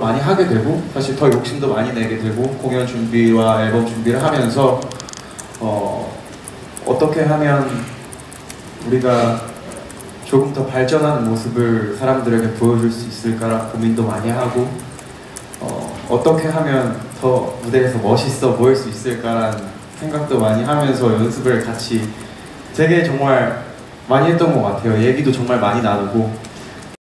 많이 하게 되고 사실 더 욕심도 많이 내게 되고 공연 준비와 앨범 준비를 하면서 어, 어떻게 하면 우리가 조금 더 발전하는 모습을 사람들에게 보여줄 수 있을까라 고민도 많이 하고 어, 어떻게 하면 더 무대에서 멋있어 보일 수 있을까라는 생각도 많이 하면서 연습을 같이 되게 정말 많이 했던 것 같아요. 얘기도 정말 많이 나누고